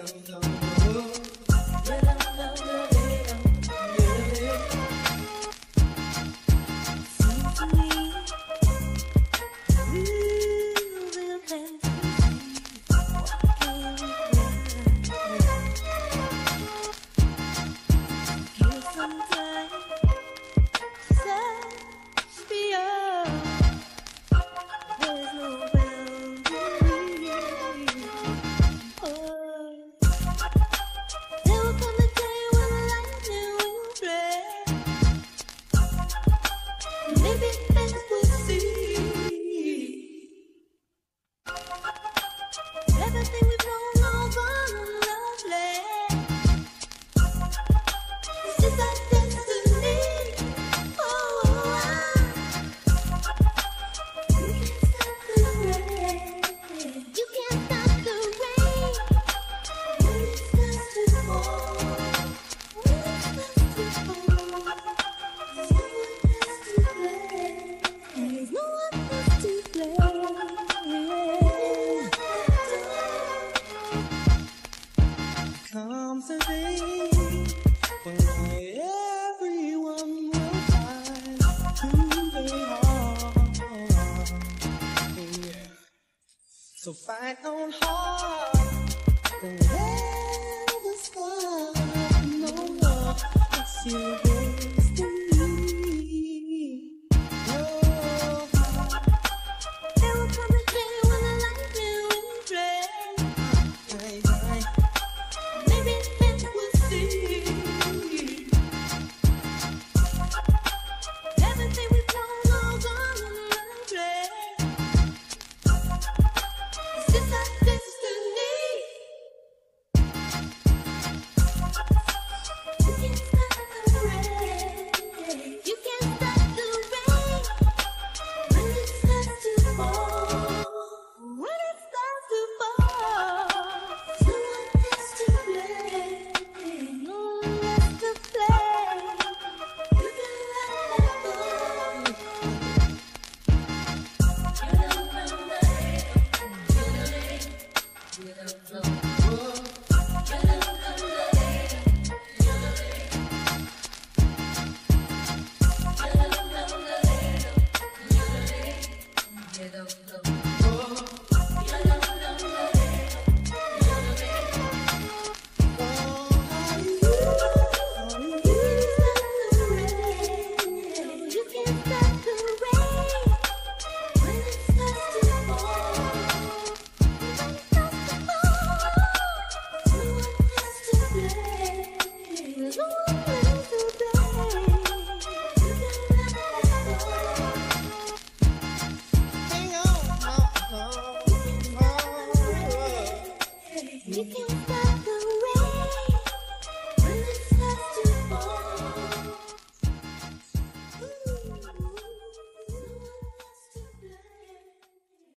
downtown. living. So fight on hard. The weather's fine. No one you. You can stop.